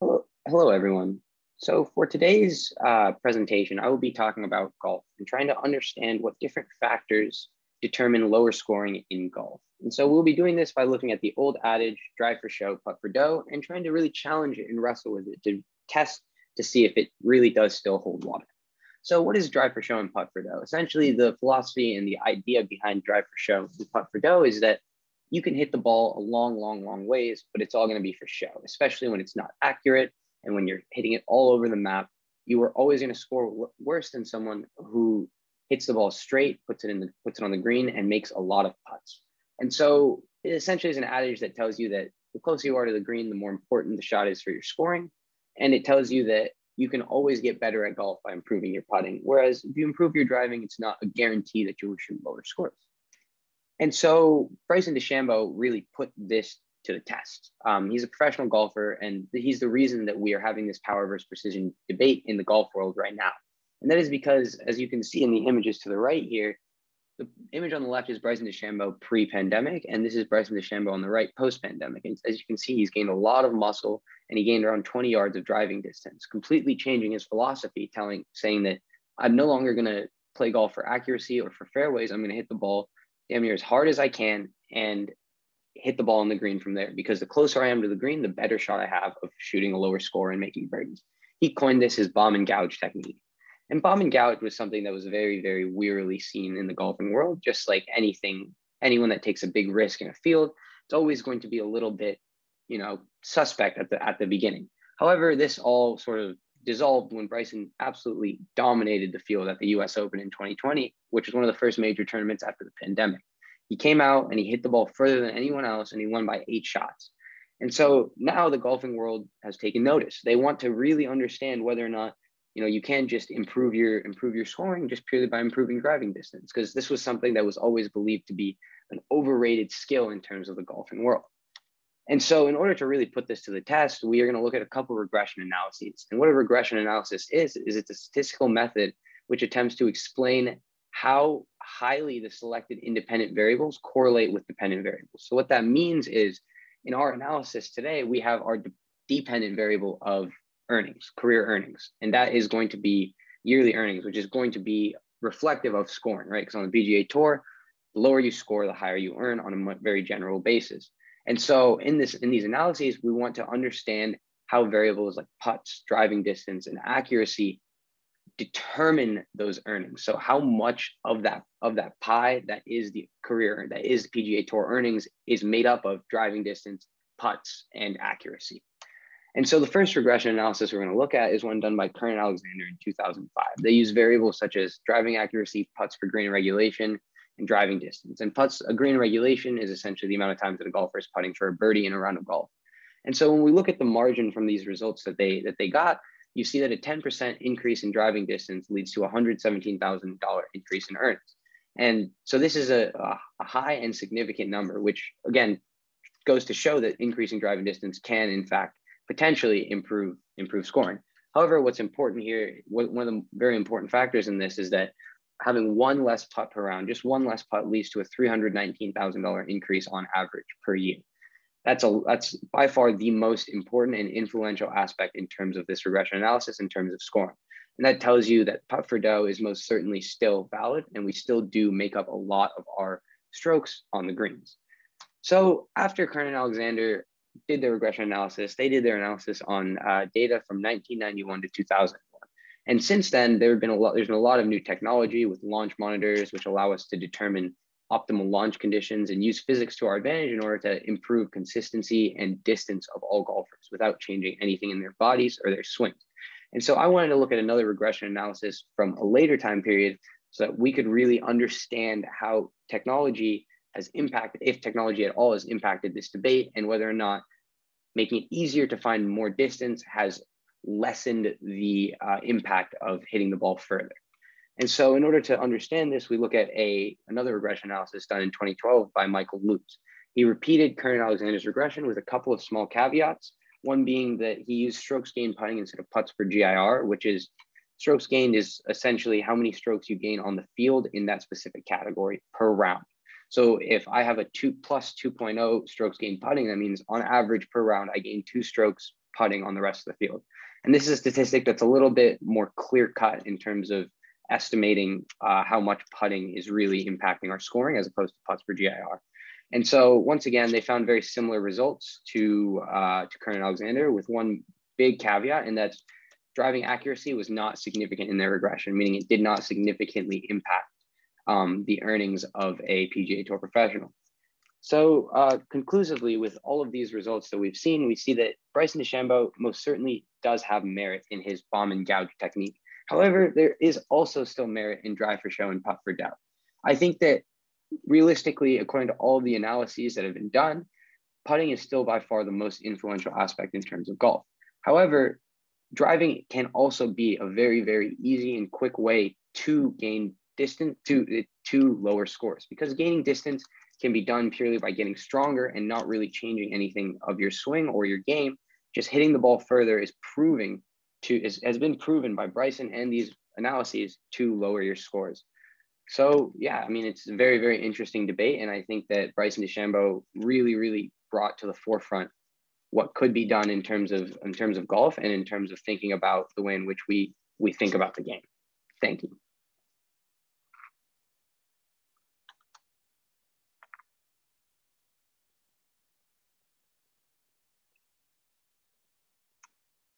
Hello, hello everyone. So for today's uh, presentation, I will be talking about golf and trying to understand what different factors determine lower scoring in golf. And so we'll be doing this by looking at the old adage, drive for show, putt for dough, and trying to really challenge it and wrestle with it to test to see if it really does still hold water. So what is drive for show and putt for dough? Essentially the philosophy and the idea behind drive for show and putt for dough is that you can hit the ball a long, long, long ways, but it's all going to be for show, especially when it's not accurate and when you're hitting it all over the map. You are always going to score worse than someone who hits the ball straight, puts it in the puts it on the green, and makes a lot of putts. And so it essentially is an adage that tells you that the closer you are to the green, the more important the shot is for your scoring. And it tells you that you can always get better at golf by improving your putting. Whereas if you improve your driving, it's not a guarantee that you will shoot lower scores. And so Bryson DeChambeau really put this to the test. Um, he's a professional golfer, and he's the reason that we are having this power versus precision debate in the golf world right now. And that is because, as you can see in the images to the right here, the image on the left is Bryson DeChambeau pre-pandemic, and this is Bryson DeChambeau on the right post-pandemic. And as you can see, he's gained a lot of muscle, and he gained around 20 yards of driving distance, completely changing his philosophy, telling, saying that I'm no longer going to play golf for accuracy or for fairways. I'm going to hit the ball damn near as hard as I can and hit the ball on the green from there. Because the closer I am to the green, the better shot I have of shooting a lower score and making birdies. He coined this his bomb and gouge technique. And bomb and gouge was something that was very, very wearily seen in the golfing world. Just like anything, anyone that takes a big risk in a field, it's always going to be a little bit, you know, suspect at the at the beginning. However, this all sort of dissolved when Bryson absolutely dominated the field at the US Open in 2020, which was one of the first major tournaments after the pandemic. He came out and he hit the ball further than anyone else and he won by eight shots. And so now the golfing world has taken notice. They want to really understand whether or not you know you can just improve your improve your scoring just purely by improving driving distance because this was something that was always believed to be an overrated skill in terms of the golfing world. And so, in order to really put this to the test, we are going to look at a couple regression analyses. And what a regression analysis is, is it's a statistical method which attempts to explain how highly the selected independent variables correlate with dependent variables. So, what that means is in our analysis today, we have our de dependent variable of earnings, career earnings, and that is going to be yearly earnings, which is going to be reflective of scoring, right? Because on the PGA Tour, the lower you score, the higher you earn on a very general basis. And so in this in these analyses, we want to understand how variables like putts, driving distance, and accuracy determine those earnings. So how much of that of that pie that is the career that is PGA Tour earnings is made up of driving distance, putts, and accuracy. And so the first regression analysis we're going to look at is one done by Kern and Alexander in 2005. They use variables such as driving accuracy, putts for green regulation, and driving distance. And putts, a green regulation is essentially the amount of times that a golfer is putting for a birdie in a round of golf. And so when we look at the margin from these results that they that they got, you see that a 10% increase in driving distance leads to a $117,000 increase in earnings. And so this is a, a high and significant number, which again goes to show that increasing driving distance can in fact potentially improve improve scoring. However, what's important here, one of the very important factors in this is that having one less putt per round, just one less putt leads to a $319,000 increase on average per year. That's a that's by far the most important and influential aspect in terms of this regression analysis in terms of scoring. And that tells you that putt for dough is most certainly still valid and we still do make up a lot of our strokes on the greens. So after Kern and Alexander did their regression analysis, they did their analysis on uh, data from 1991 to 2000. And since then, there have been a lot, there's been a lot of new technology with launch monitors, which allow us to determine optimal launch conditions and use physics to our advantage in order to improve consistency and distance of all golfers without changing anything in their bodies or their swings. And so I wanted to look at another regression analysis from a later time period so that we could really understand how technology has impacted, if technology at all has impacted this debate and whether or not making it easier to find more distance has lessened the uh, impact of hitting the ball further. And so in order to understand this, we look at a, another regression analysis done in 2012 by Michael Lutz. He repeated Kern Alexander's regression with a couple of small caveats. One being that he used strokes gained putting instead of putts per GIR, which is strokes gained is essentially how many strokes you gain on the field in that specific category per round. So if I have a two plus 2.0 strokes gained putting, that means on average per round, I gain two strokes putting on the rest of the field. And this is a statistic that's a little bit more clear cut in terms of estimating uh, how much putting is really impacting our scoring as opposed to putts per GIR. And so once again, they found very similar results to uh, to Kern and Alexander with one big caveat, and that's driving accuracy was not significant in their regression, meaning it did not significantly impact um, the earnings of a PGA Tour professional. So uh, conclusively, with all of these results that we've seen, we see that Bryson DeChambeau most certainly does have merit in his bomb and gouge technique. However, there is also still merit in drive for show and putt for doubt. I think that realistically, according to all the analyses that have been done, putting is still by far the most influential aspect in terms of golf. However, driving can also be a very, very easy and quick way to gain distance to to lower scores because gaining distance can be done purely by getting stronger and not really changing anything of your swing or your game. Just hitting the ball further is proving to is, has been proven by Bryson and these analyses to lower your scores. So yeah, I mean it's a very very interesting debate, and I think that Bryson DeChambeau really really brought to the forefront what could be done in terms of in terms of golf and in terms of thinking about the way in which we we think about the game. Thank you.